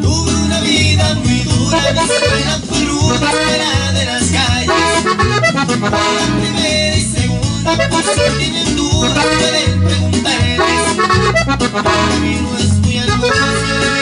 Tuve una vida muy dura, fue ruda, fuera de las calles. Por la primera y segunda, por si tienen dudas, pueden preguntarles. El camino es muy angosto,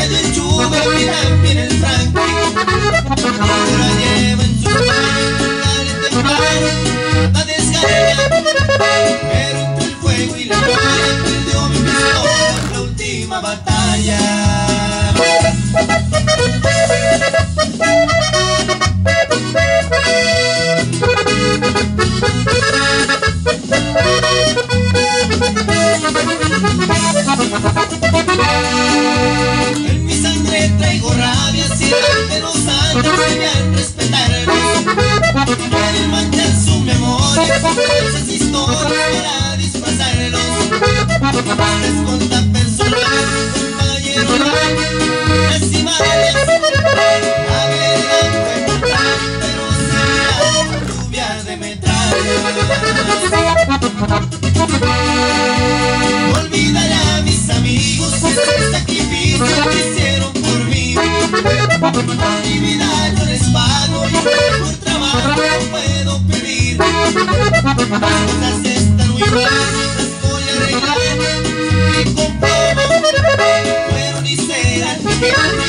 cayó el Chuber y también el Franklin. Ahora lleva en su mano un temprano, la descarga. Pero entre el fuego y la gloria perdió mi pistola en la última batalla. Rabia, siempre los años debían respetarlos. Quieren manchar su memoria falsas historias para disfrazarlos. Mi vida yo les pago y por trabajo no puedo pedir. Las cosas están muy mal, las voy a arreglar y comprobo. Fueron y serán y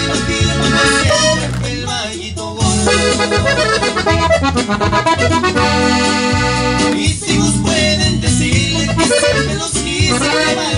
la firma por siempre el mallito gordo. Mis hijos pueden decirle que siempre los quise llevar